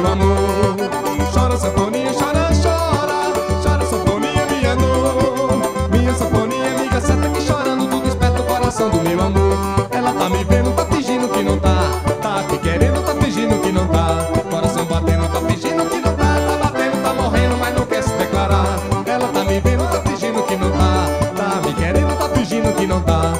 meu amor. Chora, sanfoninha, chora, chora. Chora, sanfoninha, minha dor. Minha sanfoninha, liga seta que chorando tudo espeta o coração do meu amor. Ela tá me vendo, tá fingindo que não tá. Tá me querendo, tá fingindo que não tá. Coração batendo, tá fingindo que não tá. Tá batendo, tá morrendo, mas não quer se declarar. Ela tá me vendo, tá fingindo que não tá. Tá me querendo, tá fingindo que não tá.